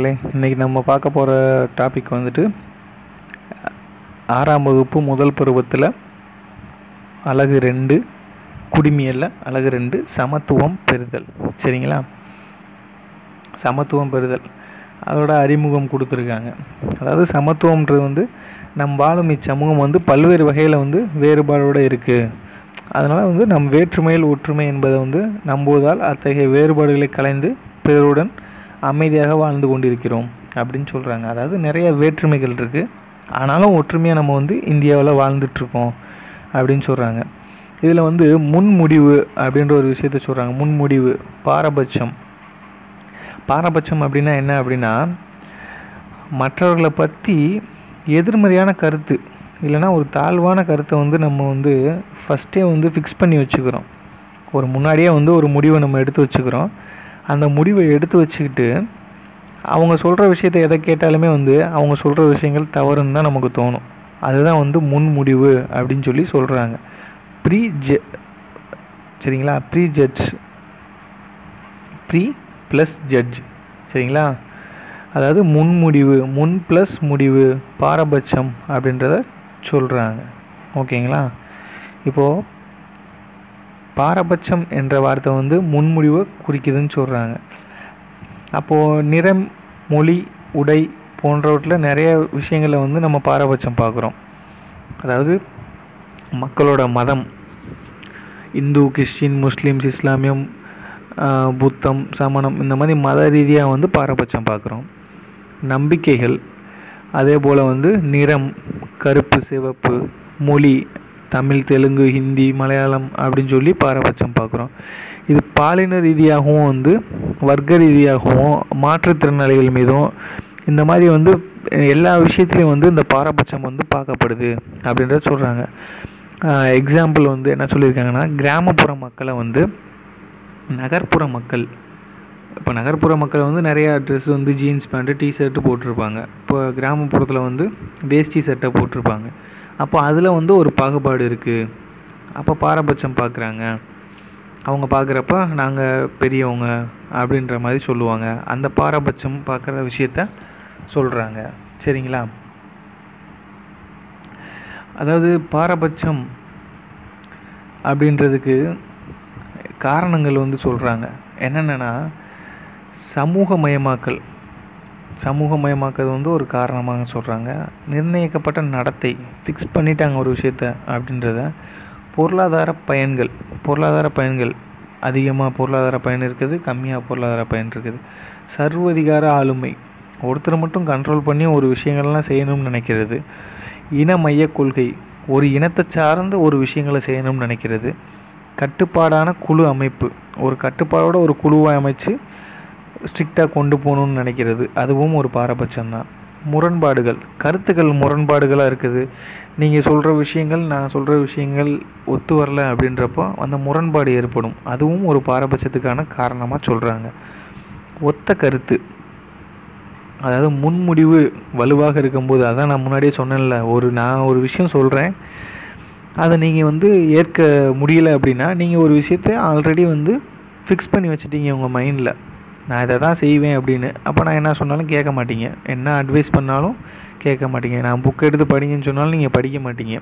மக்களே இன்றைக்கி நம்ம பார்க்க போகிற டாபிக் வந்துட்டு ஆறாம் வகுப்பு முதல் பருவத்தில் அழகு ரெண்டு குடிமியல்ல அழகு ரெண்டு சமத்துவம் பெறுதல். சரிங்களா? சமத்துவம் பெறுதல். அதோட அறிமுகம் கொடுத்துருக்காங்க. அதாவது சமத்துவம்ன்றது வந்து நம் வாழும் இச்சமூகம் வந்து பல்வேறு வகையில் வந்து வேறுபாடோடு இருக்குது அதனால் வந்து நம் வேற்றுமையில் ஒற்றுமை என்பதை வந்து நம்புவதால் அத்தகைய வேறுபாடுகளை கலைந்து பிறருடன் அமைதியாக வாழ்ந்து கொண்டிருக்கிறோம் அப்படின்னு சொல்கிறாங்க அதாவது நிறைய வேற்றுமைகள் இருக்குது ஆனாலும் ஒற்றுமையாக நம்ம வந்து இந்தியாவில் வாழ்ந்துட்டுருக்கோம் அப்படின்னு சொல்கிறாங்க இதில் வந்து முன்முடிவு அப்படின்ற ஒரு விஷயத்த சொல்கிறாங்க முன்முடிவு பாரபட்சம். பாரபட்சம் அப்படின்னா என்ன அப்படின்னா மற்றவர்களை பற்றி எதிர்மறையான கருத்து இல்லைன்னா ஒரு தாழ்வான கருத்தை வந்து நம்ம வந்து ஃபஸ்ட்டே வந்து ஃபிக்ஸ் பண்ணி வச்சுக்கிறோம். ஒரு முன்னாடியே வந்து ஒரு முடிவை நம்ம எடுத்து வச்சுக்கிறோம். அந்த முடிவை எடுத்து வச்சுக்கிட்டு அவங்க சொல்கிற விஷயத்த எதை கேட்டாலுமே வந்து அவங்க சொல்கிற விஷயங்கள் தவறுன்னு தான் நமக்கு தோணும். அதுதான் வந்து முன் முடிவு அப்படின்னு சொல்லி சொல்கிறாங்க ப்ரீ ஜ சரிங்களா? Pre judge. Pre plus judge. சரிங்களா? அதாவது முன்முடிவு முன் ப்ளஸ் முடிவு பாரபட்சம் அப்படின்றத சொல்கிறாங்க ஓகேங்களா? இப்போது பாரபட்சம் என்ற வார்த்தை வந்து முன்முடிவை குறிக்குதுன்னு சொல்கிறாங்க அப்போது நிறம் மொழி உடை போன்றவற்றில் நிறைய விஷயங்களை வந்து நம்ம பாரபட்சம் பார்க்குறோம். அதாவது மக்களோட மதம் இந்து கிறிஸ்டின் முஸ்லீம்ஸ் இஸ்லாமியம் புத்தம் சமணம் இந்த மாதிரி மத ரீதியாக வந்து பாரபட்சம் பார்க்குறோம். நம்பிக்கைகள் அதே போல் வந்து நிறம் கருப்பு சிவப்பு மொழி தமிழ் தெலுங்கு ஹிந்தி மலையாளம் அப்படின்னு சொல்லி பாரபட்சம் பார்க்குறோம். இது பாலின ரீதியாகவும் வந்து வர்க்க ரீதியாகவும் மாற்றுத்திறனாளிகள் மீதும் இந்த மாதிரி வந்து எல்லா விஷயத்துலையும் வந்து இந்த பாரபட்சம் வந்து பார்க்கப்படுது அப்படின்றத சொல்கிறாங்க எக்ஸாம்பிள் வந்து என்ன சொல்லியிருக்காங்கன்னா கிராமப்புற மக்களை வந்து நகர்ப்புற மக்கள் இப்போ நகர்ப்புற மக்கள் வந்து நிறையா ட்ரெஸ் வந்து ஜீன்ஸ் பேண்ட்டு டிஷர்ட்டு போட்டிருப்பாங்க. இப்போ கிராமப்புறத்தில் வந்து வேஷ்டி சட்டை போட்டிருப்பாங்க. அப்போ அதில் வந்து ஒரு பாகுபாடு இருக்குது அப்போ பாரபட்சம் பார்க்குறாங்க அவங்க பார்க்குறப்ப நாங்கள் பெரியவங்க அப்படின்ற மாதிரி சொல்லுவாங்க. அந்த பாரபட்சம் பார்க்குற விஷயத்த சொல்கிறாங்க சரிங்களா? அதாவது பாரபட்சம் அப்படின்றதுக்கு காரணங்கள் வந்து சொல்கிறாங்க என்னென்னா சமூகமயமாக்கல். சமூகமயமாக்குறது வந்து ஒரு காரணமாக சொல்கிறாங்க நிர்ணயிக்கப்பட்ட நடத்தை ஃபிக்ஸ் பண்ணிட்டாங்க ஒரு விஷயத்த அப்படின்றத பொருளாதார பயன்கள் பொருளாதார பயன்கள். அதிகமாக பொருளாதார பயன் இருக்குது கம்மியாக பொருளாதார பயன் இருக்குது. சர்வதிகார ஆளுமை ஒருத்தர் மட்டும் கண்ட்ரோல் பண்ணி ஒரு விஷயங்கள்லாம் செய்யணும்னு நினைக்கிறது. இன மைய கொள்கை ஒரு இனத்தை சார்ந்த ஒரு விஷயங்களை செய்யணும்னு நினைக்கிறது. கட்டுப்பாடான குழு அமைப்பு ஒரு கட்டுப்பாடோட ஒரு குழுவை அமைச்சு ஸ்ட்ரிக்டாக கொண்டு போகணுன்னு நினைக்கிறது அதுவும் ஒரு பாரபட்சம்தான். முரண்பாடுகள் கருத்துக்கள் முரண்பாடுகளாக இருக்குது. நீங்கள் சொல்கிற விஷயங்கள் நான் சொல்கிற விஷயங்கள் ஒத்து வரல அப்படின்றப்போ அந்த முரண்பாடு ஏற்படும். அதுவும் ஒரு பாரபட்சத்துக்கான காரணமாக சொல்கிறாங்க ஒத்த கருத்து அதாவது முன்முடிவு வலுவாக இருக்கும்போது அதான் நான் முன்னாடியே சொன்னேன்ல ஒரு நான் ஒரு விஷயம் சொல்கிறேன் அதை நீங்கள் வந்து ஏற்க முடியல அப்படின்னா நீங்கள் ஒரு விஷயத்த ஆல்ரெடி வந்து ஃபிக்ஸ் பண்ணி வச்சுட்டீங்க உங்கள் மைண்டில் நான் இதை தான் செய்வேன் அப்படின்னு. அப்போ நான் என்ன சொன்னாலும் கேட்க மாட்டீங்க. என்ன அட்வைஸ் பண்ணாலும் கேட்க மாட்டீங்க. நான் புக் எடுத்து படிங்கன்னு சொன்னாலும் நீங்கள் படிக்க மாட்டீங்க.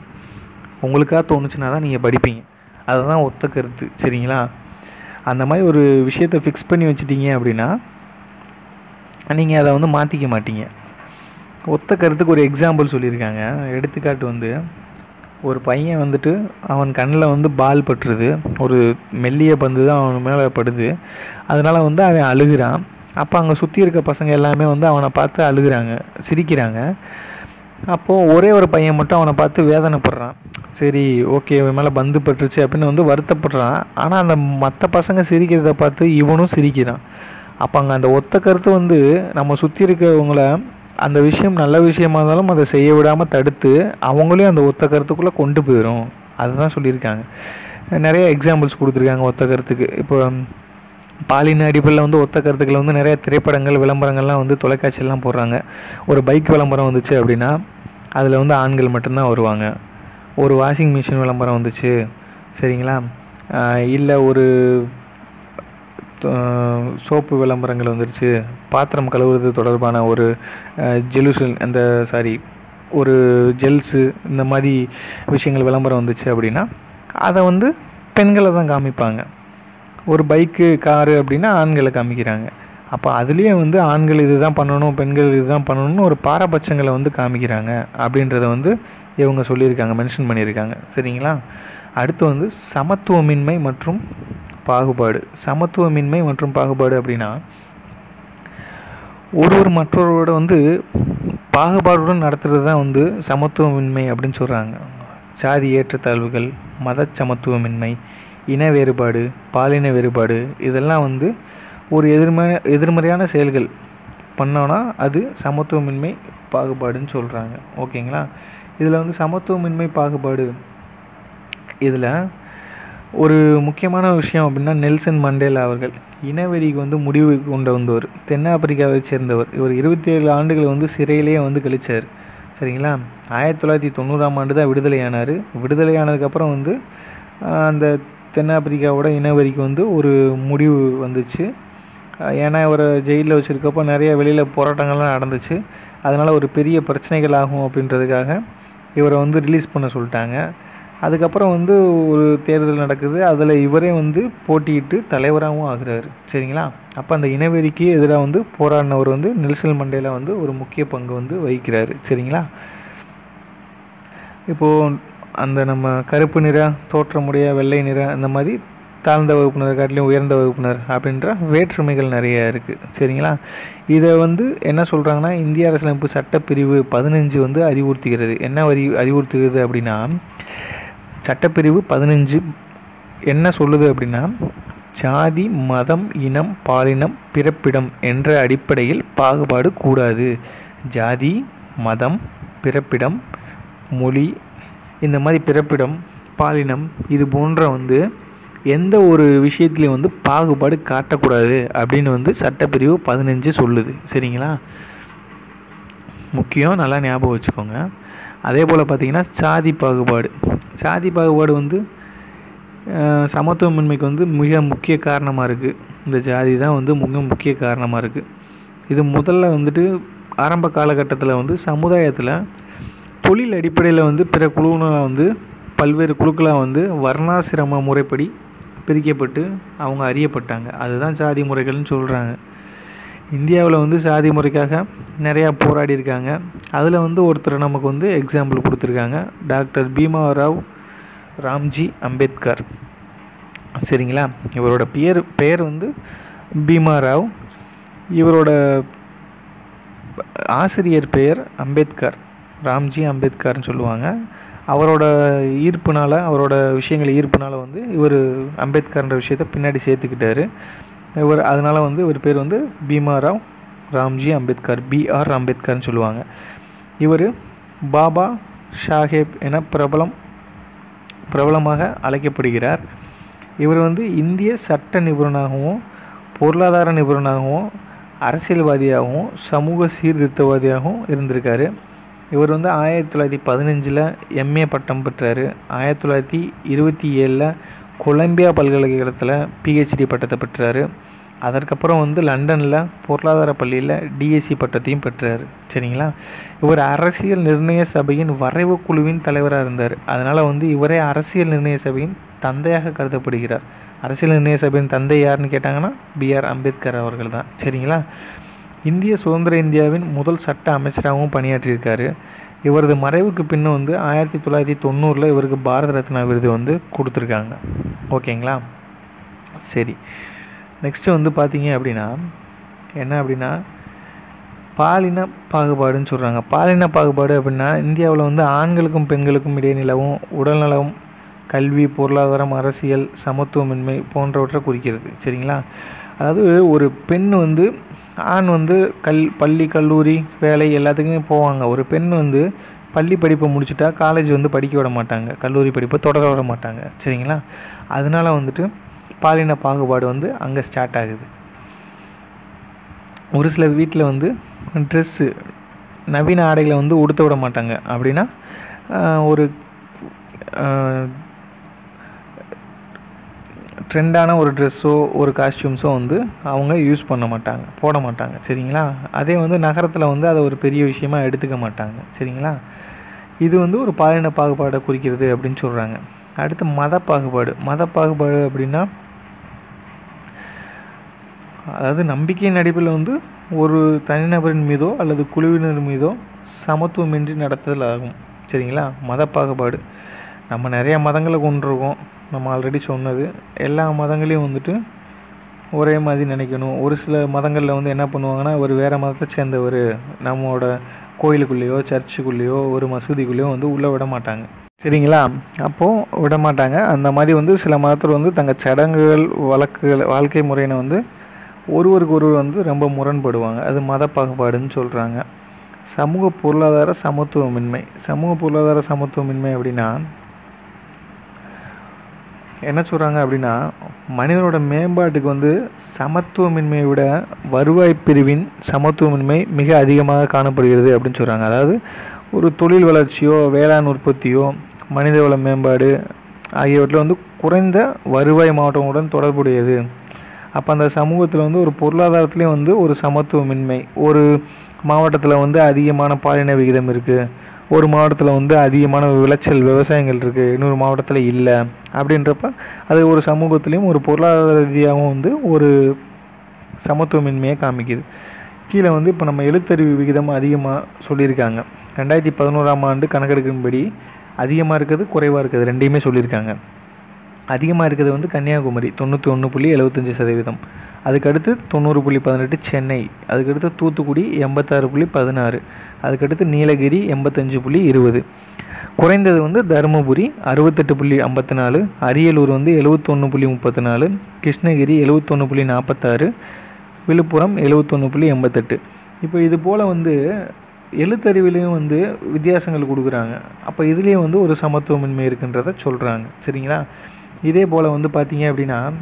உங்களுக்காக தோணுச்சுன்னா தான் நீங்கள் படிப்பீங்க. அதுதான் ஒத்த கருத்து. சரிங்களா? அந்த மாதிரி ஒரு விஷயத்தை ஃபிக்ஸ் பண்ணி வச்சுட்டீங்க அப்படின்னா நீங்கள் அதை வந்து மாற்றிக்க மாட்டீங்க. ஒத்த கருத்துக்கு ஒரு எக்ஸாம்பிள் சொல்லியிருக்காங்க. எடுத்துக்காட்டு வந்து ஒரு பையன் வந்துட்டு அவன் கண்ணில் வந்து பால் பட்டுருது. ஒரு மெல்லிய பந்து தான் அவன் மேலே படுது. அதனால் வந்து அவன் அழுகிறான். அப்போ அங்கே சுற்றி இருக்க பசங்க எல்லாமே வந்து அவனை பார்த்து அழுகிறாங்க சிரிக்கிறாங்க. அப்போது ஒரே ஒரு பையன் மட்டும் அவனை பார்த்து வேதனைப்படுறான். சரி ஓகே இவன் மேலே பந்து பட்டுருச்சு அப்படின்னு வந்து வருத்தப்படுறான். ஆனால் அந்த மற்ற பசங்க சிரிக்கிறத பார்த்து இவனும் சிரிக்கிறான். அப்போ அங்கே அந்த ஒத்த கருத்து வந்து நம்ம சுற்றி இருக்கவங்கள அந்த விஷயம் நல்ல விஷயமா இருந்தாலும் அதை செய்ய விடாமல் தடுத்து அவங்களையும் அந்த ஒத்த கருத்துக்குள்ளே கொண்டு போயிடும் அதுதான் சொல்லியிருக்காங்க. நிறைய எக்ஸாம்பிள்ஸ் கொடுத்துருக்காங்க ஒத்த கருத்துக்கு. இப்போ பாலின அடிப்படையில் வந்து ஒத்த கருத்துக்களை வந்து நிறைய திரைப்படங்கள் விளம்பரங்கள்லாம் வந்து தொலைக்காட்சியெல்லாம் போடுறாங்க. ஒரு பைக் விளம்பரம் வந்துச்சு அப்படின்னா அதில் வந்து ஆண்கள் மட்டும்தான் வருவாங்க. ஒரு வாஷிங் மிஷின் விளம்பரம் வந்துச்சு. சரிங்களா? இல்லை ஒரு சோப்பு விளம்பரங்கள் வந்துருச்சு. பாத்திரம் கழுவுறது தொடர்பான ஒரு ஜெலுசல் அந்த சாரி ஒரு ஜெல்ஸு இந்த மாதிரி விஷயங்கள் விளம்பரம் வந்துச்சு அப்படின்னா அதை வந்து பெண்களை தான் காமிப்பாங்க. ஒரு பைக்கு காரு அப்படின்னா ஆண்களை காமிக்கிறாங்க. அப்போ அதுலேயே வந்து ஆண்கள் இதுதான் பண்ணணும் பெண்கள் இதுதான் பண்ணணும்னு ஒரு பாரபட்சங்களை வந்து காமிக்கிறாங்க அப்படின்றத வந்து இவங்க சொல்லியிருக்காங்க மென்ஷன் பண்ணியிருக்காங்க. சரிங்களா? அடுத்து வந்து சமத்துவமின்மை மற்றும் பாகுபாடு சமத்துவமின்மை மற்றும் பாகுபாடு அப்படின்னா ஒருவர் மற்றொருவரோட வந்து பாகுபாடுடன் நடத்துகிறது தான் வந்து சமத்துவமின்மை அப்படின்னு சொல்கிறாங்க சாதி ஏற்றத்தாழ்வுகள் மத சமத்துவமின்மை இன வேறுபாடு பாலின வேறுபாடு இதெல்லாம் வந்து ஒரு எதிர்மறை எதிர்மறையான செயல்கள் பண்ணோன்னா அது சமத்துவமின்மை பாகுபாடுன்னு சொல்கிறாங்க ஓகேங்களா? இதில் வந்து சமத்துவமின்மை பாகுபாடு இதில் ஒரு முக்கியமான விஷயம் அப்படின்னா நெல்சன் மண்டேலா அவர்கள். இனவெறிக்கு வந்து முடிவு கொண்டு வந்தவர். தென்னாப்பிரிக்காவை சேர்ந்தவர். இவர் இருபத்தி ஏழு ஆண்டுகள் வந்து சிறையிலேயே வந்து கழிச்சார். சரிங்களா? ஆயிரத்தி தொள்ளாயிரத்தி தொண்ணூறாம் ஆண்டு தான் விடுதலையானார். விடுதலையானதுக்கப்புறம் வந்து அந்த தென்னாப்பிரிக்காவோட இனவெறிக்கு வந்து ஒரு முடிவு வந்துச்சு. ஏன்னா இவரை ஜெயிலில் வச்சுருக்கப்போ நிறைய வெளியில் போராட்டங்கள்லாம் நடந்துச்சு. அதனால் ஒரு பெரிய பிரச்சனைகள் ஆகும் அப்படின்றதுக்காக இவரை வந்து ரிலீஸ் பண்ண சொல்லிட்டாங்க. அதுக்கப்புறம் வந்து ஒரு தேர்தல் நடக்குது. அதில் இவரே வந்து போட்டியிட்டு தலைவராகவும் ஆகிறார். சரிங்களா? அப்போ அந்த இனவெறிக்கு எதிராக வந்து போராடினவர் வந்து நெல்சன் மண்டேலா வந்து ஒரு முக்கிய பங்கு வந்து வகிக்கிறாரு. சரிங்களா? இப்போது அந்த நம்ம கருப்பு நிற தோற்றமுடைய வெள்ளை நிற அந்த மாதிரி தாழ்ந்த வகுப்பினர் காட்டிலும் உயர்ந்த வகுப்பினர் அப்படின்ற வேற்றுமைகள் நிறைய இருக்குது சரிங்களா? இதை வந்து என்ன சொல்கிறாங்கன்னா இந்திய அரசியலமைப்பு சட்டப்பிரிவு பதினஞ்சு வந்து அறிவுறுத்துகிறது. என்ன அறி அறிவுறுத்துகிறது அப்படின்னா சட்டப்பிரிவு பதினஞ்சு என்ன சொல்லுது அப்படின்னா ஜாதி மதம் இனம் பாலினம் பிறப்பிடம் என்ற அடிப்படையில் பாகுபாடு கூடாது. ஜாதி மதம் பிறப்பிடம் மொழி இந்த மாதிரி பிறப்பிடம் பாலினம் இது போன்ற வந்து எந்த ஒரு விஷயத்துலையும் வந்து பாகுபாடு காட்டக்கூடாது அப்படின்னு வந்து சட்டப்பிரிவு பதினஞ்சு சொல்லுது. சரிங்களா? முக்கியம் நல்லா ஞாபகம் வச்சுக்கோங்க. அதே போல் பார்த்திங்கன்னா சாதி பாகுபாடு. சாதி பாகுபாடு வந்து சமத்துவமின்மைக்கு வந்து மிக முக்கிய காரணமாக இருக்குது இந்த ஜாதி தான் வந்து மிக முக்கிய காரணமாக இருக்குது இது முதல்ல வந்துட்டு ஆரம்ப காலகட்டத்தில் வந்து சமுதாயத்தில் தொழில் அடிப்படையில் வந்து பிற குழுவினராக வந்து பல்வேறு குழுக்களாக வந்து வர்ணாசிரம முறைப்படி பிரிக்கப்பட்டு அவங்க அறியப்பட்டாங்க. அதுதான் சாதி முறைகள்னு சொல்கிறாங்க இந்தியாவில் வந்து சாதி முறைக்காக நிறையா போராடி இருக்காங்க. அதில் வந்து ஒருத்தர் நமக்கு வந்து எக்ஸாம்பிள் கொடுத்துருக்காங்க. டாக்டர் பீமாராவ் ராம்ஜி அம்பேத்கர். சரிங்களா? இவரோட பேர் பெயர் வந்து பீமாராவ். இவரோட ஆசிரியர் பெயர் அம்பேத்கர். ராம்ஜி அம்பேத்கர்னு சொல்லுவாங்க. அவரோட ஈர்ப்புனால் அவரோட விஷயங்கள் ஈர்ப்புனால் வந்து இவர் அம்பேத்கர்ன்ற விஷயத்த பின்னாடி சேர்த்துக்கிட்டாரு. இவர் அதனால் வந்து இவர் பேர் வந்து பீமாராவ் ராம்ஜி அம்பேத்கர் பிஆர் அம்பேத்கர்னு சொல்லுவாங்க. இவர் பாபா ஷாஹேப் என பிரபலம் பிரபலமாக அழைக்கப்படுகிறார். இவர் வந்து இந்திய சட்ட நிபுணனாகவும் பொருளாதார நிபுணனாகவும் அரசியல்வாதியாகவும் சமூக சீர்திருத்தவாதியாகவும் இருந்திருக்காரு. இவர் வந்து ஆயிரத்தி தொள்ளாயிரத்தி பதினஞ்சில் எம்ஏ பட்டம் பெற்றார். ஆயிரத்தி தொள்ளாயிரத்தி இருபத்தி ஏழில் கொலம்பியா பல்கலைக்கழகத்தில் பிஹெச்டி பட்டத்தை பெற்றார். அதற்கப்புறம் வந்து லண்டனில் பொருளாதார பள்ளியில் டிஎஸ்சி பட்டத்தையும் பெற்றார். சரிங்களா? இவர் அரசியல் நிர்ணய சபையின் வரைவு குழுவின் தலைவராக இருந்தார். அதனால் வந்து இவரே அரசியல் நிர்ணய சபையின் தந்தையாக கருதப்படுகிறார். அரசியல் நிர்ணய சபையின் தந்தை யாருன்னு கேட்டாங்கன்னா பிஆர் அம்பேத்கர் அவர்கள் தான். சரிங்களா? இந்திய சுதந்திர இந்தியாவின் முதல் சட்ட அமைச்சராகவும் பணியாற்றியிருக்காரு. இவரது மறைவுக்கு பின்னும் வந்து ஆயிரத்தி தொள்ளாயிரத்தி தொண்ணூறில் இவருக்கு பாரத ரத்னா விருது வந்து கொடுத்துருக்காங்க. ஓகேங்களா? சரி. நெக்ஸ்ட்டு வந்து பார்த்தீங்க அப்படின்னா என்ன அப்படின்னா பாலின பாகுபாடுன்னு சொல்கிறாங்க பாலின பாகுபாடு அப்படின்னா இந்தியாவில் வந்து ஆண்களுக்கும் பெண்களுக்கும் இடையே நிலவும் உடல்நலம் கல்வி பொருளாதாரம் அரசியல் சமத்துவமின்மை போன்றவற்றை குறிக்கிறது. சரிங்களா? அதாவது ஒரு பெண் வந்து ஆண் வந்து கல் பள்ளி கல்லூரி வேலை எல்லாத்துக்குமே போவாங்க. ஒரு பெண் வந்து பள்ளி படிப்பை முடிச்சுட்டா காலேஜ் வந்து படிக்க விட மாட்டாங்க. கல்லூரி படிப்பை தொடர விட மாட்டாங்க. சரிங்களா? அதனால வந்துட்டு பாலின பாகுபாடு வந்து அங்கே ஸ்டார்ட் ஆகுது. ஒரு சில வீட்டில் வந்து ட்ரெஸ்ஸு நவீன ஆடைகளை வந்து உடுத்த விட மாட்டாங்க. அப்படின்னா ஒரு ட்ரெண்டான ஒரு ட்ரெஸ்ஸோ ஒரு காஸ்டியூம்ஸோ வந்து அவங்க யூஸ் பண்ண மாட்டாங்க. போட மாட்டாங்க. சரிங்களா? அதே வந்து நகரத்தில் வந்து அதை ஒரு பெரிய விஷயமா எடுத்துக்க மாட்டாங்க. சரிங்களா? இது வந்து ஒரு பாலின பாகுபாடை குறிக்கிறது அப்படின்னு சொல்கிறாங்க அடுத்து மத பாகுபாடு மத பாகுபாடு அப்படின்னா அதாவது நம்பிக்கையின் அடிப்பில் வந்து ஒரு தனிநபரின் மீதோ அல்லது குழுவினர் மீதோ சமத்துவமின்றி நடத்துதல் ஆகும். சரிங்களா? மத பாகுபாடு நம்ம நிறைய மதங்களை கொண்டிருக்கோம். நம்ம ஆல்ரெடி சொன்னது. எல்லா மதங்களையும் வந்துட்டு ஒரே மாதிரி நினைக்கணும். ஒரு சில மதங்களில் வந்து என்ன பண்ணுவாங்கன்னா ஒரு வேறு மதத்தை சேர்ந்தவர். நம்மளோட கோயிலுக்குள்ளேயோ சர்ச்சுக்குள்ளேயோ ஒரு மசூதிக்குள்ளேயோ வந்து உள்ளே விட மாட்டாங்க. சரிங்களா? அப்போது விட மாட்டாங்க அந்த மாதிரி வந்து சில மதத்தில் வந்து தங்கள் சடங்குகள் வழக்குகள் வாழ்க்கை முறையினை வந்து ஒருவருக்கு ஒருவர் வந்து ரொம்ப முரண்படுவாங்க. அது மத பாகுபாடுன்னு சொல்கிறாங்க சமூக பொருளாதார சமத்துவமின்மை. சமூக பொருளாதார சமத்துவமின்மை அப்படின்னா என்ன சொல்கிறாங்க அப்படின்னா மனிதனோட மேம்பாட்டுக்கு வந்து சமத்துவமின்மையை விட வருவாய் பிரிவின் சமத்துவமின்மை மிக அதிகமாக காணப்படுகிறது அப்படின்னு சொல்கிறாங்க அதாவது ஒரு தொழில் வளர்ச்சியோ வேளாண் உற்பத்தியோ மனிதவள மேம்பாடு ஆகியவற்றில் வந்து குறைந்த வருவாய் மாவட்டங்களுடன் தொடர்புடையது. அப்போ அந்த சமூகத்தில் வந்து ஒரு பொருளாதாரத்துலேயும் வந்து ஒரு சமத்துவமின்மை ஒரு மாவட்டத்தில் வந்து அதிகமான பாலின விகிதம் இருக்குது ஒரு மாவட்டத்தில் வந்து அதிகமான விளைச்சல் விவசாயங்கள் இருக்குது இன்னொரு மாவட்டத்தில் இல்லை அப்படின்றப்ப அது ஒரு சமூகத்துலேயும் ஒரு பொருளாதார ரீதியாகவும் வந்து ஒரு சமத்துவமின்மையை காமிக்குது. கீழே வந்து இப்போ நம்ம எழுத்தறிவு விகிதம் அதிகமாக சொல்லியிருக்காங்க. ரெண்டாயிரத்தி பதினோராம் ஆண்டு கணக்கெடுக்கும்படி அதிகமாக இருக்கிறது குறைவாக இருக்குது ரெண்டையுமே சொல்லியிருக்காங்க. அதிகமாக இருக்கிறது வந்து கன்னியாகுமரி தொண்ணூற்றி ஒன்று புள்ளி எழுபத்தஞ்சி சதவீதம். அதுக்கடுத்து தொண்ணூறு புள்ளி பதினெட்டு சென்னை அதுக்கடுத்து தூத்துக்குடி எண்பத்தாறு புள்ளி பதினாறு அதுக்கடுத்து நீலகிரி எண்பத்தஞ்சு புள்ளி இருபது. குறைந்தது வந்து தருமபுரி அறுபத்தெட்டு புள்ளி ஐம்பத்தி நாலு அரியலூர் வந்து எழுபத்தொன்று புள்ளி முப்பத்தி நாலு கிருஷ்ணகிரி எழுபத்தொன்று புள்ளி நாற்பத்தாறு விழுப்புரம் எழுபத்தொன்று புள்ளி எண்பத்தெட்டு. இப்போ இது போல் வந்து எழுத்தறிவிலையும் வந்து வித்தியாசங்கள் கொடுக்குறாங்க. அப்போ இதுலேயும் வந்து ஒரு சமத்துவமின்மை இருக்குன்றத சொல்கிறாங்க சரிங்களா? இதே போல் வந்து பார்த்தீங்க அப்படின்னா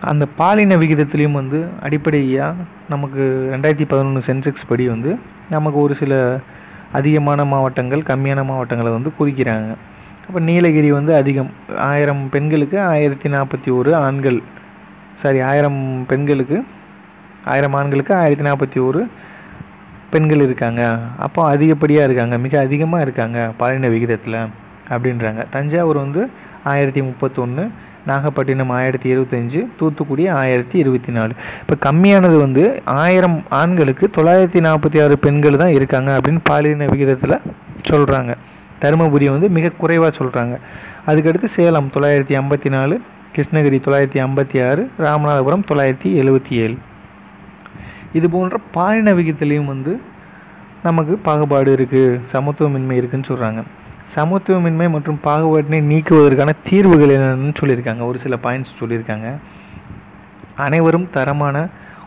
அந்த பாலின விகிதத்துலேயும் வந்து அடிப்படையாக நமக்கு ரெண்டாயிரத்தி பதினொன்று சென்செக்ஸ் படி வந்து நமக்கு ஒரு சில அதிகமான மாவட்டங்கள் கம்மியான மாவட்டங்களை வந்து குறிக்கிறாங்க. அப்போ நீலகிரி வந்து அதிகம். ஆயிரம் பெண்களுக்கு ஆயிரத்தி நாற்பத்தி ஒரு ஆண்கள். சாரி ஆயிரம் பெண்களுக்கு ஆயிரம் ஆண்களுக்கு ஆயிரத்தி நாற்பத்தி ஒரு பெண்கள் இருக்காங்க அப்போ அதிகப்படியாக இருக்காங்க மிக அதிகமாக இருக்காங்க பாலின விகிதத்தில் அப்படின்றாங்க. தஞ்சாவூர் வந்து ஆயிரத்தி முப்பத்தொன்று நாகப்பட்டினம் ஆயிரத்தி இருபத்தஞ்சு தூத்துக்குடி ஆயிரத்தி இருபத்தி நாலு இப்போ கம்மியானது வந்து ஆயிரம் ஆண்களுக்கு தொள்ளாயிரத்தி நாற்பத்தி ஆறு பெண்கள் தான் இருக்காங்க அப்படின்னு பாலின விகிதத்தில் சொல்கிறாங்க தருமபுரி வந்து மிக குறைவாக சொல்கிறாங்க அதுக்கடுத்து சேலம் தொள்ளாயிரத்தி ஐம்பத்தி நாலு கிருஷ்ணகிரி தொள்ளாயிரத்தி ஐம்பத்தி ஆறு ராமநாதபுரம் தொள்ளாயிரத்தி எழுபத்தி ஏழு. இது போன்ற பாலின விகிதத்துலேயும் வந்து நமக்கு பாகுபாடு இருக்குது சமத்துவமின்மை இருக்குதுன்னு சொல்கிறாங்க சமத்துவமின்மை மற்றும் பாகுபாட்டினை நீக்குவதற்கான தீர்வுகள் என்னென்னு சொல்லியிருக்காங்க. ஒரு சில பாயிண்ட்ஸ் சொல்லியிருக்காங்க. அனைவரும் தரமான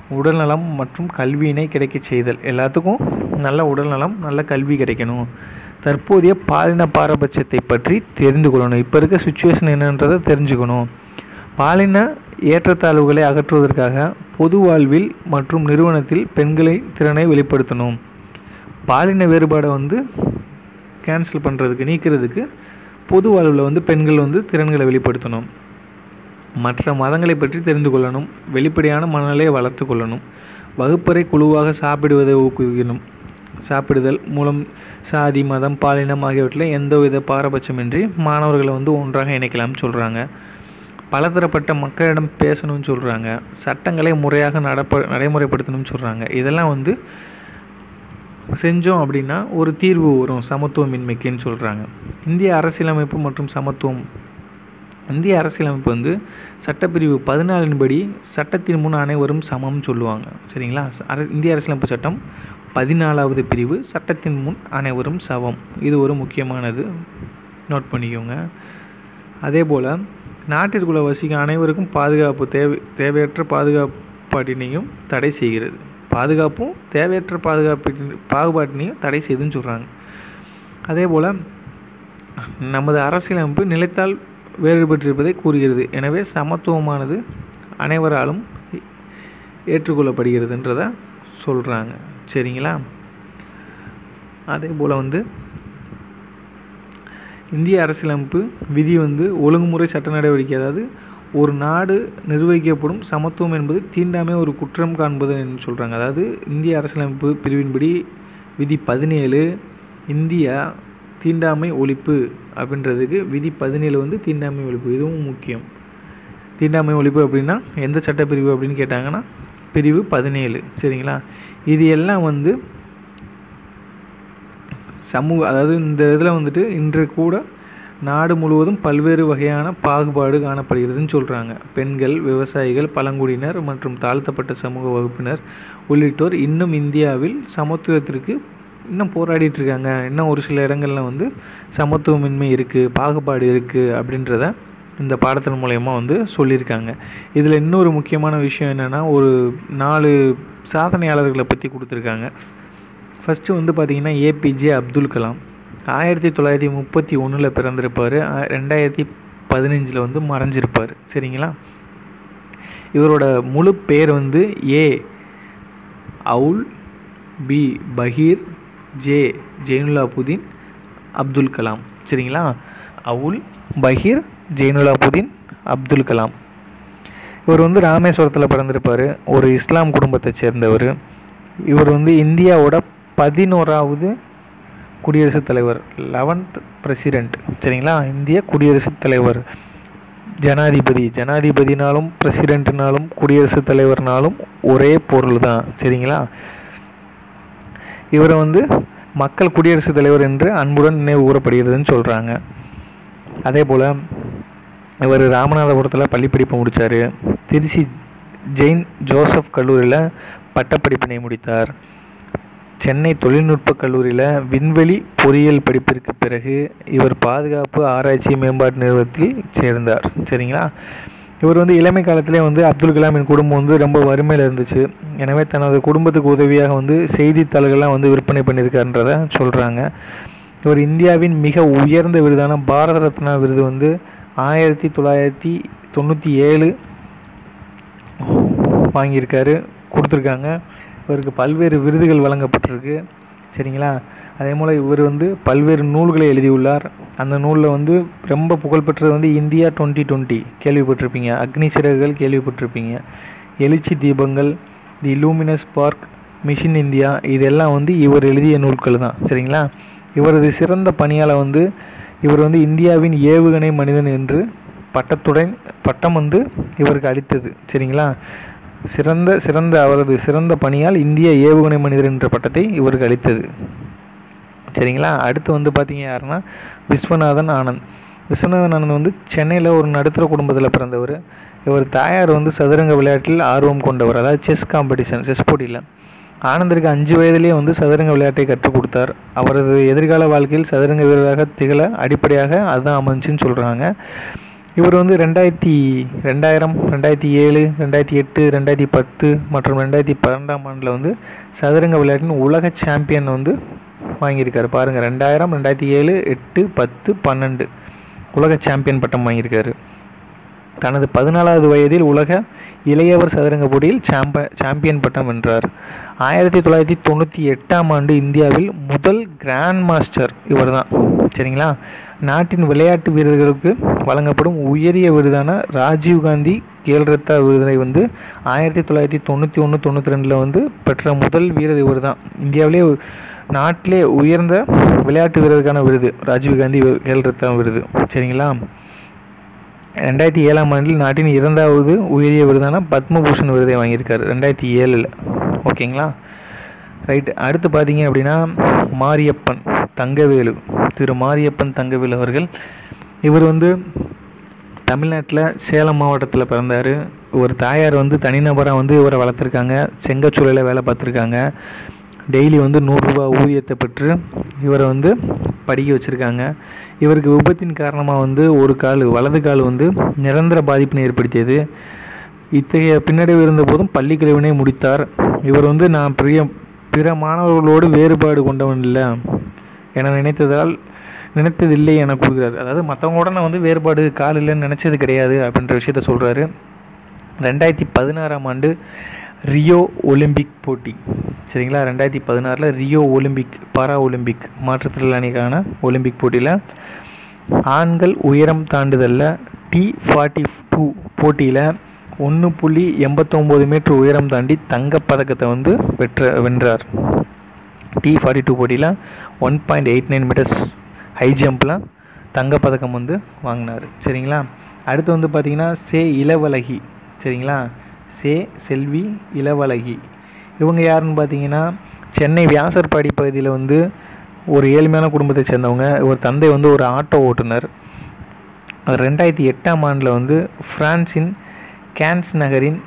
உடல்நலம் மற்றும் கல்வியினை கிடைக்க செய்தல். எல்லாத்துக்கும் நல்ல உடல்நலம் நல்ல கல்வி கிடைக்கணும். தற்போதைய பாலின பாரபட்சத்தை பற்றி தெரிந்து கொள்ளணும். இப்போ இருக்க சுச்சுவேஷன் என்னன்றதை தெரிஞ்சுக்கணும். பாலின ஏற்றத்தாழ்வுகளை அகற்றுவதற்காக பொது வாழ்வில் மற்றும் நிறுவனத்தில் பெண்களை திறனை வெளிப்படுத்தணும். பாலின வேறுபாடை வந்து கேன்சல் பண்ணுறதுக்கு நீக்கிறதுக்கு பொது வாழ்வில் வந்து பெண்கள் வந்து திறன்களை வெளிப்படுத்தணும். மற்ற மதங்களை பற்றி தெரிந்து கொள்ளணும். வெளிப்படையான மனநிலையை வளர்த்து கொள்ளணும். வகுப்பறை குழுவாக சாப்பிடுவதை ஊக்குவிக்கணும். சாப்பிடுதல் மூலம் சாதி மதம் பாலினம் ஆகியவற்றில் எந்தவித பாரபட்சமின்றி மாணவர்களை வந்து ஒன்றாக இணைக்கலாம்னு சொல்கிறாங்க பலதரப்பட்ட மக்களிடம் பேசணும்னு சொல்கிறாங்க சட்டங்களை முறையாக நடப்ப நடைமுறைப்படுத்தணும்னு சொல்கிறாங்க இதெல்லாம் வந்து செஞ்சோம் அப்படின்னா ஒரு தீர்வு வரும். சமத்துவமின்மைக்குன்னு சொல்கிறாங்க இந்திய அரசியலமைப்பு மற்றும் சமத்துவம். இந்திய அரசியலமைப்பு வந்து சட்டப்பிரிவு பதினாலின் படி சட்டத்தின் முன் அனைவரும் சமம்னு சொல்லுவாங்க. சரிங்களா? இந்திய அரசியலமைப்பு சட்டம் பதினாலாவது பிரிவு சட்டத்தின் முன் அனைவரும் சமம். இது ஒரு முக்கியமானது. நோட் பண்ணிக்கோங்க. அதே போல் நாட்டிற்குள்ளே வசிக்கும் அனைவருக்கும் பாதுகாப்பு தேவை தேவையற்ற பாதுகாப்பாட்டினையும் தடை செய்கிறது. பாதுகாப்பும் தேவையற்ற பாதுகாப்பின் பாகுபாட்டினையும் தடை செய்துன்னு சொல்கிறாங்க அதே போல் நமது அரசியலமைப்பு நிலைத்தால் வேறுபட்டிருப்பதை கூறுகிறது. எனவே சமத்துவமானது அனைவராலும் ஏற்றுக்கொள்ளப்படுகிறதுன்றத சொல்கிறாங்க சரிங்களா? அதே போல் வந்து இந்திய அரசியலமைப்பு விதி வந்து ஒழுங்குமுறை சட்ட நடவடிக்கை அதாவது ஒரு நாடு நிர்வகிக்கப்படும் சமத்துவம் என்பது தீண்டாமை ஒரு குற்றம் காண்பது என்று சொல்கிறாங்க அதாவது இந்திய அரசியலமைப்பு பிரிவின்படி விதி பதினேழு இந்தியா தீண்டாமை ஒழிப்பு அப்படின்றதுக்கு விதி பதினேழு வந்து தீண்டாமை ஒழிப்பு. இதுவும் முக்கியம். தீண்டாமை ஒழிப்பு அப்படின்னா எந்த சட்டப்பிரிவு அப்படின்னு கேட்டாங்கன்னா பிரிவு பதினேழு. சரிங்களா? இது எல்லாம் வந்து சமூக அதாவது இந்த இதில் வந்துட்டு இன்று கூட நாடு முழுவதும் பல்வேறு வகையான பாகுபாடு காணப்படுகிறதுன்னு சொல்கிறாங்க பெண்கள் விவசாயிகள் பழங்குடியினர் மற்றும் தாழ்த்தப்பட்ட சமூக வகுப்பினர் உள்ளிட்டோர் இன்னும் இந்தியாவில் சமத்துவத்திற்கு இன்னும் போராடிட்டு இருக்காங்க. இன்னும் ஒரு சில இடங்களில் வந்து சமத்துவமின்மை இருக்குது பாகுபாடு இருக்குது அப்படின்றத இந்த பாடத்தின் மூலயமா வந்து சொல்லியிருக்காங்க. இதில் இன்னொரு முக்கியமான விஷயம் என்னென்னா ஒரு நாலு சாதனையாளர்களை பற்றி கொடுத்துருக்காங்க. ஃபஸ்ட்டு வந்து பார்த்திங்கன்னா ஏபிஜே அப்துல் கலாம். ஆயிரத்தி தொள்ளாயிரத்தி முப்பத்தி ஒன்றில் பிறந்திருப்பார். ரெண்டாயிரத்தி பதினஞ்சில் வந்து மறைஞ்சிருப்பார். சரிங்களா? இவரோட முழு பேர் வந்து A Avul P Pakir J Jainulabdeen Abdul Kalam. சரிங்களா? அவுல் பஹீர் ஜெயினுலாபுதீன் அப்துல் கலாம். இவர் வந்து ராமேஸ்வரத்தில் பிறந்திருப்பார். ஒரு இஸ்லாம் குடும்பத்தை சேர்ந்தவர். இவர் வந்து இந்தியாவோட பதினோராவது குடியரசுத் தலைவர் லெவன்த் பிரசிடெண்ட் சரிங்களா? இந்திய குடியரசுத் தலைவர். ஜனாதிபதி. ஜனாதிபதினாலும் பிரசிடென்ட்னாலும் குடியரசுத் தலைவர்னாலும் ஒரே பொருள் தான். சரிங்களா? இவரை வந்து மக்கள் குடியரசுத் தலைவர் என்று அன்புடன் நினைவு கூறப்படுகிறதுன்னு சொல்கிறாங்க அதே போல் இவர் ராமநாதபுரத்தில் பள்ளிப்படிப்பு முடித்தார் திருச்சி ஜெயின் ஜோசப் கல்லூரியில் பட்டப்படிப்பினை முடித்தார். சென்னை தொழில்நுட்பக் கல்லூரியில் விண்வெளி பொறியியல் படிப்பிற்கு பிறகு இவர் பாதுகாப்பு ஆராய்ச்சி மேம்பாட்டு நிறுவனத்தில் சேர்ந்தார். சரிங்களா? இவர் வந்து இளமை காலத்திலே வந்து அப்துல் கலாமின் குடும்பம் வந்து ரொம்ப வறுமையில் இருந்துச்சு. எனவே தனது குடும்பத்துக்கு உதவியாக வந்து செய்தித்தாள்கள்லாம் வந்து விற்பனை பண்ணியிருக்காருன்றத சொல்கிறாங்க இவர் இந்தியாவின் மிக உயர்ந்த விருதான பாரத ரத்னா விருது வந்து ஆயிரத்தி தொள்ளாயிரத்தி தொண்ணூற்றி ஏழு வாங்கியிருக்காரு கொடுத்துருக்காங்க. இவருக்கு பல்வேறு விருதுகள் வழங்கப்பட்டிருக்கு. சரிங்களா? அதே போல் இவர் வந்து பல்வேறு நூல்களை எழுதியுள்ளார். அந்த நூலில் வந்து ரொம்ப புகழ்பெற்றது வந்து இந்தியா டுவெண்ட்டி டுவெண்ட்டி. கேள்விப்பட்டிருப்பீங்க. அக்னி சிறகுகள் கேள்விப்பட்டிருப்பீங்க. எழுச்சி தீபங்கள் the luminous spark mission India இதெல்லாம் வந்து இவர் எழுதிய நூல்கள் தான். சரிங்களா? இவரது சிறந்த பணியால் வந்து இவர் வந்து இந்தியாவின் ஏவுகணை மனிதன் என்று பட்டத்துடன் பட்டம் வந்து இவருக்கு அளித்தது. சரிங்களா? சிறந்த சிறந்த அவரது சிறந்த பணியால் இந்திய ஏவுகணை மனிதர் என்ற பட்டத்தை இவருக்கு அளித்தது. சரிங்களா? அடுத்து வந்து பார்த்தீங்க யாருன்னா விஸ்வநாதன் ஆனந்த். விஸ்வநாதன் ஆனந்த் வந்து சென்னையில் ஒரு நடுத்தர குடும்பத்தில் பிறந்தவர். இவர் தாயார் வந்து சதுரங்க விளையாட்டில் ஆர்வம் கொண்டவர். அதாவது செஸ் காம்படிஷன் செஸ் போட்டியில். ஆனந்திற்கு அஞ்சு வயதிலேயே வந்து சதுரங்க விளையாட்டை கற்றுக் கொடுத்தார். அவரது எதிர்கால வாழ்க்கையில் சதுரங்க வீரராக திகழ அடிப்படையாக அதுதான் அமைஞ்சுன்னு சொல்கிறாங்க இவர் வந்து ரெண்டாயிரத்தி ரெண்டாயிரம் ரெண்டாயிரத்தி ஏழு ரெண்டாயிரத்தி எட்டு ரெண்டாயிரத்தி பத்து மற்றும் ரெண்டாயிரத்தி பன்னெண்டாம் ஆண்டில் வந்து சதுரங்க விளையாட்டின் உலக சாம்பியன் வந்து வாங்கியிருக்காரு. பாருங்கள் ரெண்டாயிரம் ரெண்டாயிரத்தி ஏழு எட்டு பத்து பன்னெண்டு உலக சாம்பியன் பட்டம் வாங்கியிருக்காரு. தனது பதினாலாவது வயதில் உலக இளையவர் சதுரங்க போட்டியில் சாம்ப சாம்பியன் பட்டம் வென்றார். ஆயிரத்தி தொள்ளாயிரத்தி தொண்ணூற்றி எட்டாம் ஆண்டு இந்தியாவில் முதல் கிராண்ட் மாஸ்டர் இவர் தான் சரிங்களா? நாட்டின் விளையாட்டு வீரர்களுக்கு வழங்கப்படும் உயரிய விருதான ராஜீவ்காந்தி கேல்ரத்தா விருதினை வந்து ஆயிரத்தி தொள்ளாயிரத்தி தொண்ணூற்றி ஒன்று தொண்ணூற்றி ரெண்டில் வந்து பெற்ற முதல் வீரர் இவர் தான். இந்தியாவிலே நாட்டிலே உயர்ந்த விளையாட்டு வீரருக்கான விருது ராஜீவ்காந்தி கேல்ரத்தா விருது. சரிங்களா? ரெண்டாயிரத்தி ஏழாம் ஆண்டில் நாட்டின் இரண்டாவது உயரிய விருதான பத்மபூஷன் விருதை வாங்கியிருக்காரு ரெண்டாயிரத்தி ஏழில். ஓகேங்களா? ரைட் அடுத்து பார்த்தீங்க அப்படின்னா மாரியப்பன் தங்கவேலு. திரு மாரியப்பன் தங்கவேல் அவர்கள். இவர் வந்து தமிழ்நாட்டில் சேலம் மாவட்டத்தில் பிறந்தார். ஒரு தாயார் வந்து தனிநபராக வந்து இவரை வளர்த்துருக்காங்க. செங்கச்சூழலில் வேலை பார்த்துருக்காங்க. டெய்லி வந்து நூறுரூபா ஊதியத்தை பெற்று இவரை வந்து படிக்க வச்சுருக்காங்க. இவருக்கு விபத்தின் காரணமாக வந்து ஒரு கால் வலது கால் வந்து நிரந்தர பாதிப்பினை ஏற்படுத்தியது. இத்தகைய பின்னடைவு இருந்த போதும் முடித்தார். இவர் வந்து நான் பிரிய பிற மாணவர்களோடு வேறுபாடு கொண்டவன் இல்லை என நினைத்ததால் நினைத்ததில்லை என கூறுகிறார். அதாவது மற்றவங்களோட நான் வந்து வேறுபாடு கால் இல்லைன்னு நினச்சது கிடையாது அப்படின்ற விஷயத்த சொல்கிறாரு ரெண்டாயிரத்தி பதினாறாம் ஆண்டு ரியோ ஒலிம்பிக் போட்டி. சரிங்களா? ரெண்டாயிரத்தி பதினாறில் ரியோ ஒலிம்பிக் பாரா ஒலிம்பிக் மாற்றுத்திறனாளிக்கான ஒலிம்பிக் போட்டியில் ஆண்கள் உயரம் தாண்டுதலில். டி ஃபார்ட்டி டூ போட்டியில் ஒன்று புள்ளி எண்பத்தொம்போது மீட்டர் உயரம் தாண்டி தங்கப்பதக்கத்தை வந்து வெற்ற வென்றார். டி ஃபார்ட்டி டூ போட்டியில் one point eight nine metres high ஜம்பில் தங்கப்பதக்கம் வந்து வாங்கினார். சரிங்களா? அடுத்து வந்து பார்த்திங்கன்னா சே இளவழகி சரிங்களா? சே செல்வி இளவழகி இவங்க யாருன்னு பார்த்தீங்கன்னா சென்னை வியாசர்பாடி பகுதியில் வந்து ஒரு ஏழ்மையான குடும்பத்தை சேர்ந்தவங்க. ஒரு தந்தை வந்து ஒரு ஆட்டோ ஓட்டுநர். ரெண்டாயிரத்தி எட்டாம் ஆண்டில் வந்து ஃப்ரான்ஸின் கேன்ஸ் நகரின்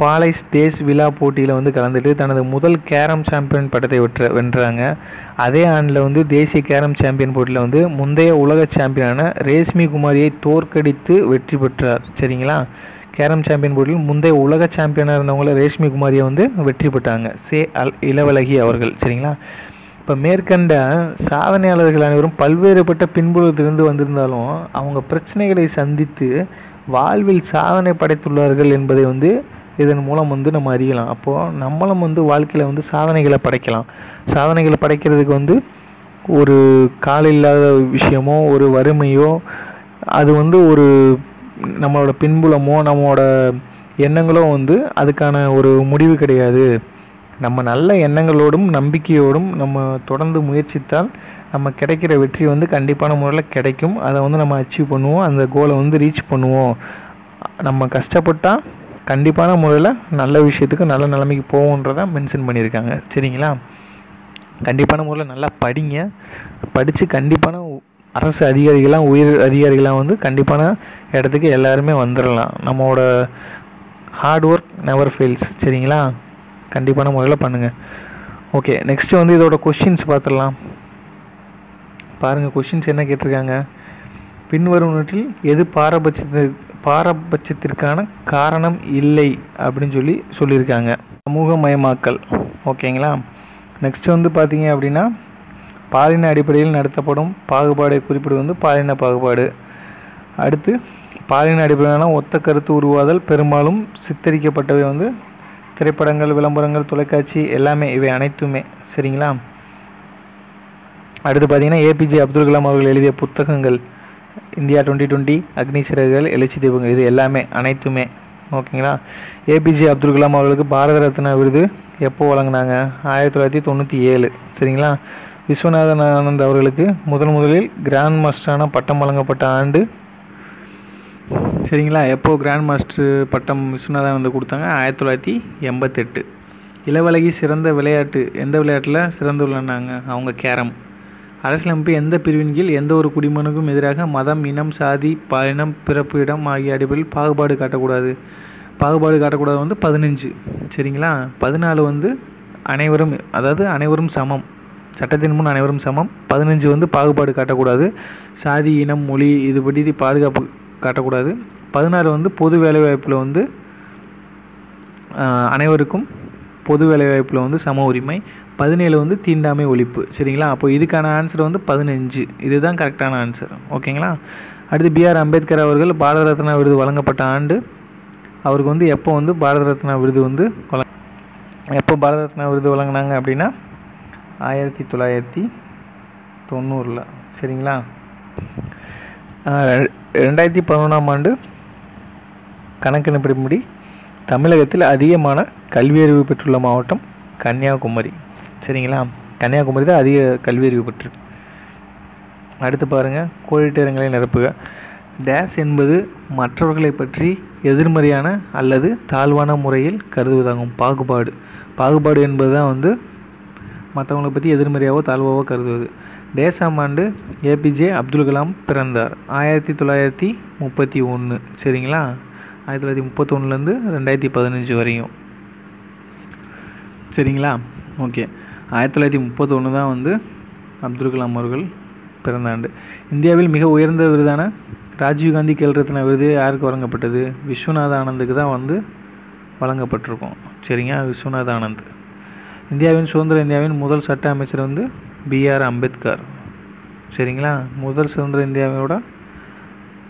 பாலைஸ் தேஸ் விழா போட்டியில் வந்து கலந்துட்டு தனது முதல் கேரம் சாம்பியன் பட்டத்தை வெற்ற வென்றாங்க. அதே ஆண்டில் வந்து தேசிய கேரம் சாம்பியன் போட்டியில் வந்து முந்தைய உலக சாம்பியனான ரேஷ்மி குமாரியை தோற்கடித்து வெற்றி பெற்றார். சரிங்களா? கேரம் சாம்பியன் போட்டியில் முந்தைய உலக சாம்பியனாக இருந்தவங்கள ரேஷ்மி குமாரியை வந்து வெற்றி பெற்றாங்க. சே அல் இளவழகி அவர்கள். சரிங்களா? இப்போ மேற்கண்ட சாதனையாளர்கள் அனைவரும் பல்வேறுபட்ட பின்புலத்திலிருந்து வந்திருந்தாலும் அவங்க பிரச்சனைகளை சந்தித்து வாழ்வில் சாதனை படைத்துள்ளார்கள் என்பதை வந்து இதன் மூலம் வந்து நம்ம அறியலாம். அப்போது நம்மளும் வந்து வாழ்க்கையில் வந்து சாதனைகளை படைக்கலாம். சாதனைகளை படைக்கிறதுக்கு வந்து ஒரு கால் இல்லாத விஷயமோ ஒரு வறுமையோ அது வந்து ஒரு நம்மளோட பின்புலமோ நம்மளோட எண்ணங்களோ வந்து அதுக்கான ஒரு முடிவு கிடையாது. நம்ம நல்ல எண்ணங்களோடும் நம்பிக்கையோடும் நம்ம தொடர்ந்து முயற்சித்தால் நம்ம கிடைக்கிற வெற்றி வந்து கண்டிப்பான முறையில் கிடைக்கும். அதை வந்து நம்ம அச்சீவ் பண்ணுவோம். அந்த கோலை வந்து ரீச் பண்ணுவோம். நம்ம கஷ்டப்பட்டால் கண்டிப்பான முறையில் நல்ல விஷயத்துக்கு நல்ல நிலைமைக்கு போகுன்றத மென்ஷன் பண்ணியிருக்காங்க. சரிங்களா? கண்டிப்பான முறையில் நல்லா படிங்க. படித்து கண்டிப்பான அரசு அதிகாரிகளாம் உயர் அதிகாரிகளாம் வந்து கண்டிப்பான இடத்துக்கு எல்லாருமே வந்துடலாம் நம்மளோட ஹார்ட் ஒர்க் நெவர் ஃபெயில்ஸ் சரிங்களா? கண்டிப்பான முறையில் பண்ணுங்கள் ஓகே நெக்ஸ்ட்டு வந்து இதோட கொஷின்ஸ் பார்த்துடலாம். பாருங்கள் கொஷின்ஸ் என்ன கேட்டிருக்காங்க? பின்வரும் நூற்றில் எது பாரபட்சத்தை பாரபட்சத்திற்கான காரணம் இல்லை அப்படின்னு சொல்லி சொல்லியிருக்காங்க. சமூகமயமாக்கல். ஓகேங்களா? நெக்ஸ்ட் வந்து பார்த்தீங்க அப்படின்னா பாலின அடிப்படையில் நடத்தப்படும் பாகுபாடை குறிப்பிடுவது வந்து பாலின பாகுபாடு. அடுத்து பாலின அடிப்படையிலான ஒத்த கருத்து உருவாதல் பெரும்பாலும் சித்தரிக்கப்பட்டவை வந்து திரைப்படங்கள் விளம்பரங்கள் தொலைக்காட்சி எல்லாமே இவை அனைத்துமே. சரிங்களா? அடுத்து பார்த்தீங்கன்னா ஏபிஜே அப்துல் கலாம் அவர்கள் எழுதிய புத்தகங்கள். India twenty twenty Agni Siragugal எழுச்சி தீபங்கள் இது எல்லாமே அனைத்துமே. ஓகேங்களா? ஏபிஜே அப்துல் கலாம் அவர்களுக்கு பாரத ரத்னா விருது எப்போ வழங்கினாங்க? ஆயிரத்தி தொள்ளாயிரத்தி தொண்ணூற்றி ஏழு. சரிங்களா? விஸ்வநாதன் ஆனந்த் அவர்களுக்கு முதன் முதலில் கிராண்ட் மாஸ்டரான பட்டம் வழங்கப்பட்ட ஆண்டு. சரிங்களா? எப்போது கிராண்ட் மாஸ்டர் பட்டம் விஸ்வநாதன் வந்து கொடுத்தாங்க? ஆயிரத்தி தொள்ளாயிரத்தி எண்பத்தெட்டு. இளவலகி சிறந்த விளையாட்டு எந்த விளையாட்டில் சிறந்துள்ளனாங்க அவங்க கேரம். அரசியலமைப்பு எந்த பிரிவின் கீழ் எந்த ஒரு குடிமகனுக்கும் எதிராக மதம் இனம் சாதி பாலினம் பிறப்பு இடம் ஆகிய அடிப்படையில் பாகுபாடு காட்டக்கூடாது. பாகுபாடு காட்டக்கூடாது வந்து பதினஞ்சு. சரிங்களா? பதினாலு வந்து அனைவரும் அதாவது அனைவரும் சமம். சட்டத்தின் முன் அனைவரும் சமம். பதினஞ்சு வந்து பாகுபாடு காட்டக்கூடாது. சாதி இனம் மொழி இது பற்றி பாதுகாப்பு காட்டக்கூடாது. பதினாறு வந்து பொது வேலைவாய்ப்பில் வந்து அனைவருக்கும் பொது வேலைவாய்ப்பில் வந்து சம உரிமை. பதினேழு வந்து தீண்டாமை ஒழிப்பு சரிங்களா? அப்போ இதுக்கான ஆன்சர் வந்து பதினஞ்சு. இதுதான் கரெக்டான ஆன்சர் ஓகேங்களா? அடுத்து பிஆர் அம்பேத்கர் அவர்கள் பாரத ரத்னா விருது வழங்கப்பட்ட ஆண்டு. அவருக்கு வந்து எப்போ வந்து பாரத ரத்னா விருது வந்து எப்போ பாரத ரத்னா விருது வழங்கினாங்க அப்படின்னா ஆயிரத்தி தொள்ளாயிரத்தி தொண்ணூறில் சரிங்களா? ரெண்டாயிரத்தி பதினொன்றாம் ஆண்டு கணக்கெடுப்பின்படி தமிழகத்தில் அதிகமான கல்வியறிவு பெற்றுள்ள மாவட்டம் கன்னியாகுமரி. சரிங்களா? கன்னியாகுமரி தான் அதிக கல்வியறிவு பெற்று அடுத்து பாருங்கள் கோடிட்டரங்களை நிரப்புக. டேஸ் என்பது மற்றவர்களை பற்றி எதிர்மறையான அல்லது தாழ்வான முறையில் கருதுவதாகும். பாகுபாடு. பாகுபாடு என்பது தான் வந்து மற்றவங்களை பற்றி எதிர்மறையாவோ தாழ்வாவோ கருதுவது. டேசாம் ஆண்டு ஏபிஜே அப்துல் கலாம் பிறந்தார். ஆயிரத்தி தொள்ளாயிரத்தி முப்பத்தி ஒன்று சரிங்களா? ஆயிரத்தி தொள்ளாயிரத்தி முப்பத்தொன்னுலேருந்து ரெண்டாயிரத்தி பதினஞ்சு வரையும். சரிங்களா? ஓகே. ஆயிரத்தி தொள்ளாயிரத்தி முப்பத்தொன்று தான் வந்து அப்துல் கலாம் அவர்கள் பிறந்த ஆண்டு. இந்தியாவில் மிக உயர்ந்த விருதான ராஜீவ்காந்தி கேல் விருது யாருக்கு வழங்கப்பட்டது? விஸ்வநாத ஆனந்துக்கு தான் வந்து வழங்கப்பட்டிருக்கும். சரிங்க விஸ்வநாத ஆனந்த். இந்தியாவின் சுதந்திர இந்தியாவின் முதல் சட்ட அமைச்சர் வந்து பிஆர் அம்பேத்கர். சரிங்களா? முதல் சுதந்திர இந்தியாவோட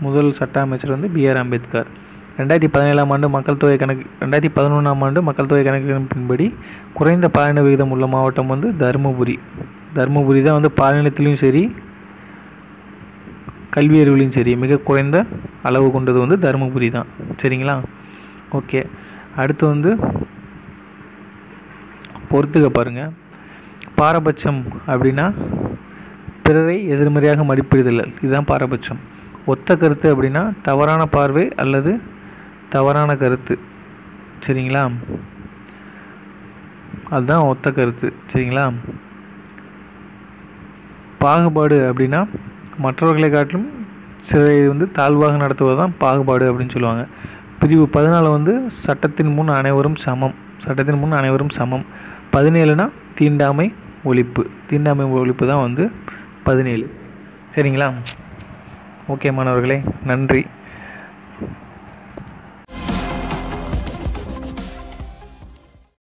முதல் சட்ட அமைச்சர் வந்து பிஆர் அம்பேத்கர். ரெண்டாயிரத்தி பதினேழாம் ஆண்டு மக்கள் தொகை கணக்கு ரெண்டாயிரத்தி பதினொன்றாம் ஆண்டு மக்கள் தொகை கணக்கெடுப்பின்படி குறைந்த பாலின விகிதம் உள்ள மாவட்டம் வந்து தருமபுரி. தருமபுரி தான் வந்து பாலினத்திலையும் சரி கல்வி அறிவிலையும் சரி மிக குறைந்த அளவு கொண்டது வந்து தருமபுரி தான். சரிங்களா? ஓகே. அடுத்து வந்து பொறுத்துக்க பாருங்கள் பாரபட்சம் அப்படின்னா பிறரை எதிர்மறையாக மதிப்பிடுதல். இதுதான் பாரபட்சம். ஒத்த கருத்து அப்படின்னா தவறான பார்வை அல்லது தவறான கருத்து. சரிங்களா? அதுதான் ஒத்த கருத்து. சரிங்களா? பாகுபாடு அப்படின்னா மற்றவர்களை காட்டிலும் சிலரை வந்து தாழ்வாக நடத்துவது தான் பாகுபாடு அப்படின்னு சொல்லுவாங்க. பிரிவு பதினாலு வந்து சட்டத்தின் முன் அனைவரும் சமம். சட்டத்தின் முன் அனைவரும் சமம். பதினேழுனா தீண்டாமை ஒழிப்பு. தீண்டாமை ஒழிப்பு தான் வந்து பதினேழு. சரிங்களா? ஓகே மாணவர்களே நன்றி.